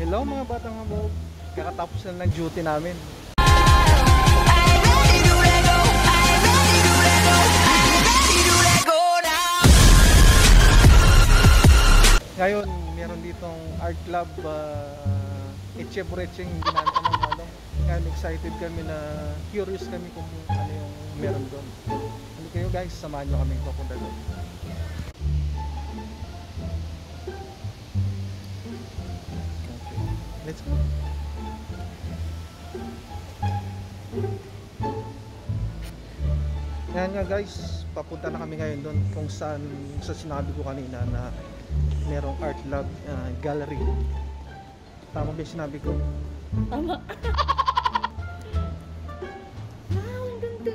Hello mga batang habog. Kakatapos na ng duty namin. Ngayon, meron ditong art club uh, Echeburecheng ginanta ng ano. Ngayon, excited kami na curious kami kung ano yung meron doon. Ano kayo guys, samahan nyo kami papunta doon. Let's go. Yan nga guys, papunta na kami ngayon doon kung saan sa sinabi ko kanina na merong art lab uh, gallery. Tama ba yung sinabi ko? Tama. wow, ang ganda.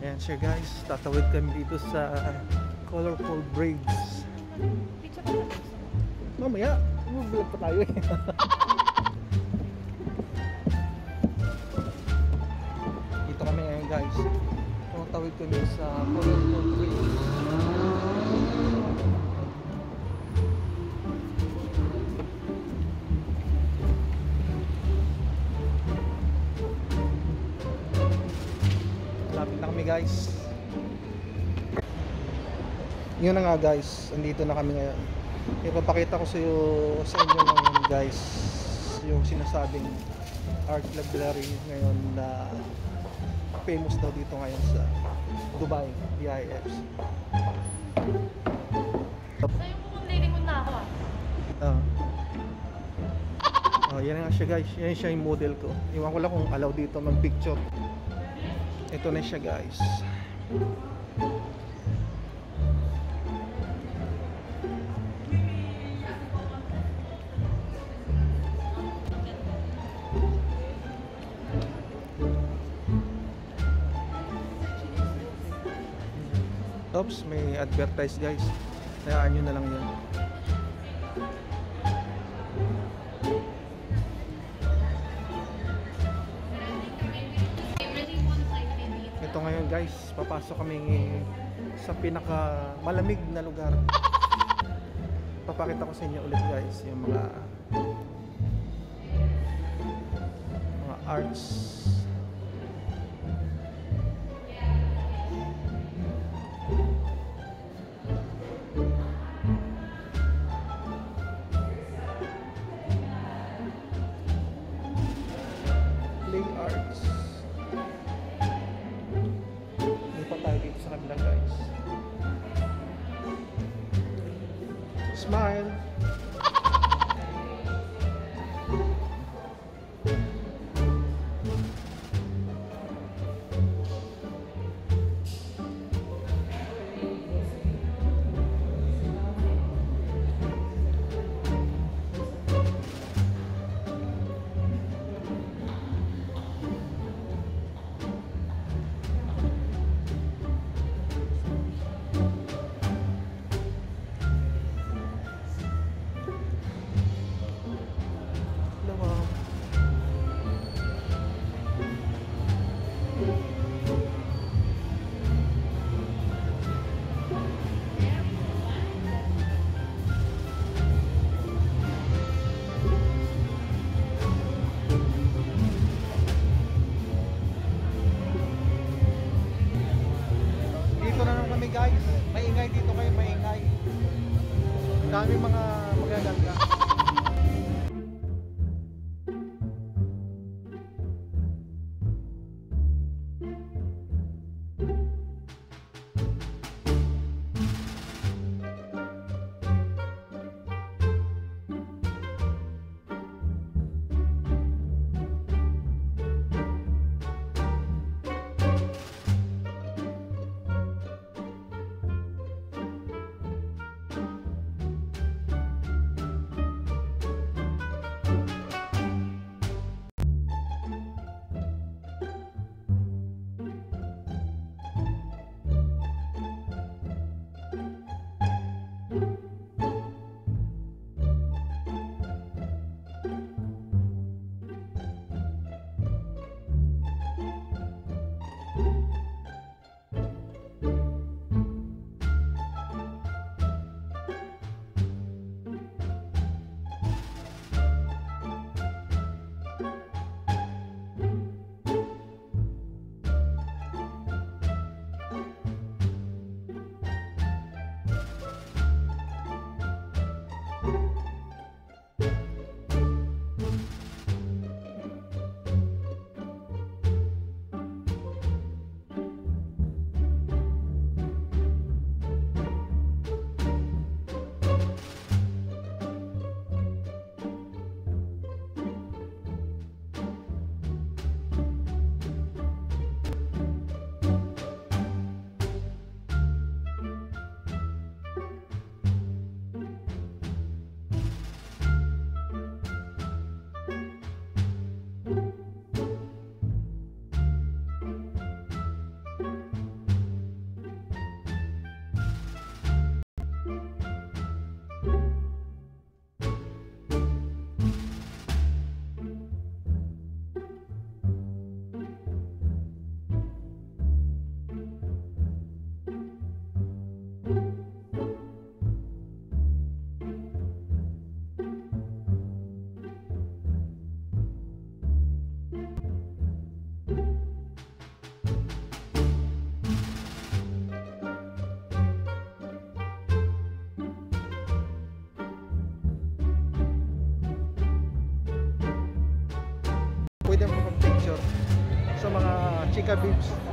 Ayan siya guys, tatawid kami dito sa colorful braids. Mamaya, mag-vlog pa tayo eh. Tumatawid kami sa colorful braids. Malapit na kami guys. Yun na nga guys, andito na kami ngayon. Ipapakita ko sa iyo sa inyo ng guys yung sinasabing art library ngayon na famous daw dito ngayon sa Dubai, DIFC. Sa'yo pupunta ko na ako ah. Ah. Oh, yan nga siya guys. Yan siya yung model ko. Iwan ko lang kung allow dito mag-picture. Ito na siya guys. Oops, may advertise guys. Hayaan nyo na lang yan. Ito ngayon guys, papasok kami sa pinaka malamig na lugar. Papakita ko sa inyo ulit guys yung mga mga arts. Smile! Fica Beach.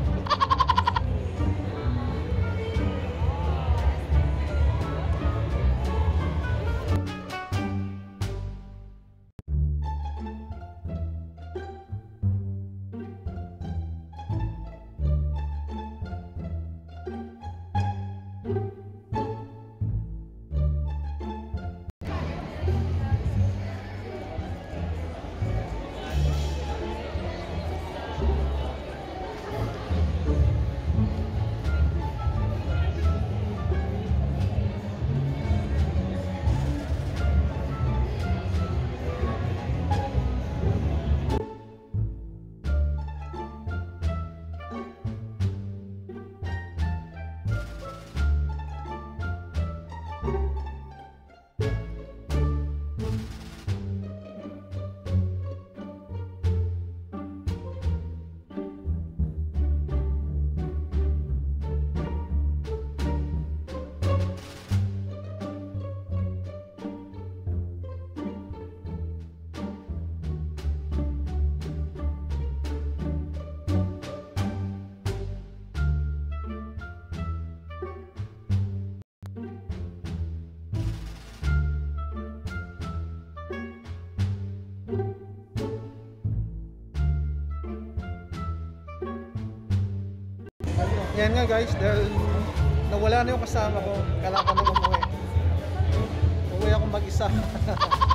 Yan nga guys, dahil nawala na yung kasama ko, kailangan ko na umuwi. Uwi ako mag-isa.